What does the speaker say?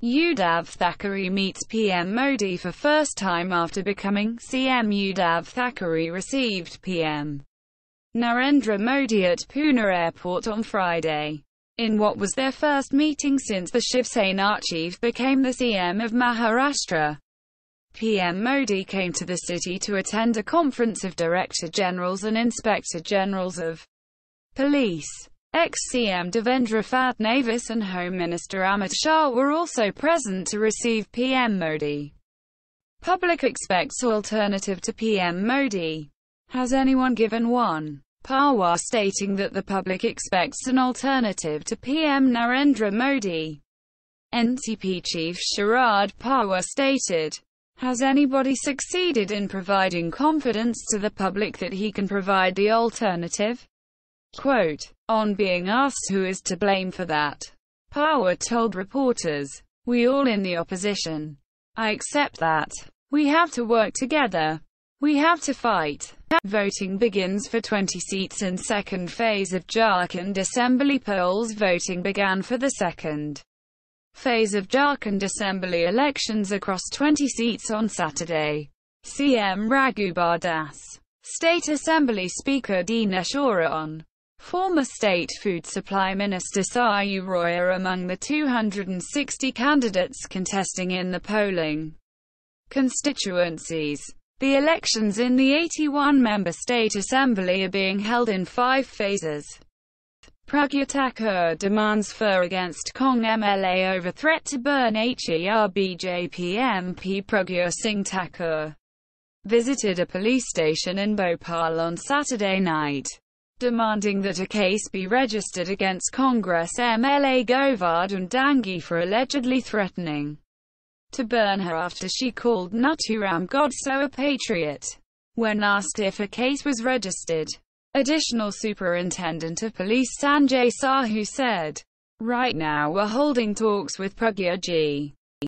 Uddhav Thackeray meets PM Modi for first time after becoming CM Uddhav Thackeray received PM Narendra Modi at Pune airport on Friday. In what was their first meeting since the Shiv Sena chief became the CM of Maharashtra. PM Modi came to the city to attend a conference of Director Generals and Inspector Generals of Police. Ex-CM Devendra Fadnavis and Home Minister Amit Shah were also present to receive PM Modi. Public expects alternative to PM Modi. Has anyone given one? Pawar stating that the public expects an alternative to PM Narendra Modi. NCP chief Sharad Pawar stated, has anybody succeeded in providing confidence to the public that he can provide the alternative? Quote, on being asked who is to blame for that, Pawar told reporters, We all in the opposition. I accept that. We have to work together. We have to fight. Voting begins for 20 seats in second phase of Jharkhand Assembly polls. Voting began for the second phase of Jharkhand Assembly elections across 20 seats on Saturday. CM Raghubar Das, State Assembly Speaker Dinesh Oraon, former State Food Supply Minister Saryu Roy are among the 260 candidates contesting in the polling constituencies. The elections in the 81-member State Assembly are being held in five phases. Pragya Thakur demands FIR against Cong MLA over threat to burn HER BJP MP Pragya Singh Thakur visited a police station in Bhopal on Saturday night, demanding that a case be registered against Congress MLA Govardhan Dangi for allegedly threatening to burn her after she called Nathuram Godse a patriot. When asked if a case was registered, Additional Superintendent of Police Sanjay Sahu said, Right now we're holding talks with Pragya Ji.